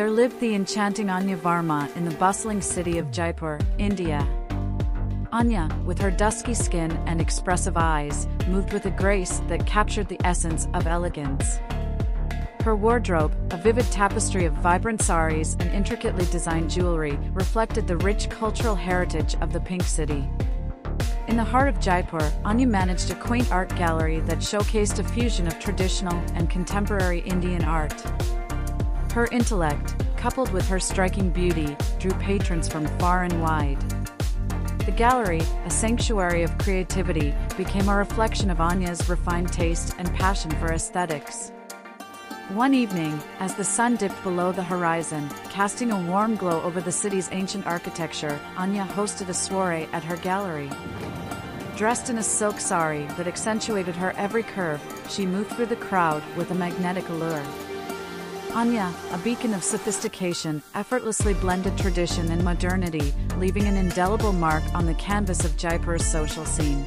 there lived the enchanting Anya Varma in the bustling city of Jaipur, India. Anya, with her dusky skin and expressive eyes, moved with a grace that captured the essence of elegance. Her wardrobe, a vivid tapestry of vibrant saris and intricately designed jewelry, reflected the rich cultural heritage of the Pink City. In the heart of Jaipur, Anya managed a quaint art gallery that showcased a fusion of traditional and contemporary Indian art. Her intellect, coupled with her striking beauty, drew patrons from far and wide. The gallery, a sanctuary of creativity, became a reflection of Anya's refined taste and passion for aesthetics. One evening, as the sun dipped below the horizon, casting a warm glow over the city's ancient architecture, Anya hosted a soiree at her gallery. Dressed in a silk sari that accentuated her every curve, she moved through the crowd with a magnetic allure. Anya, a beacon of sophistication, effortlessly blended tradition and modernity, leaving an indelible mark on the canvas of Jaipur's social scene.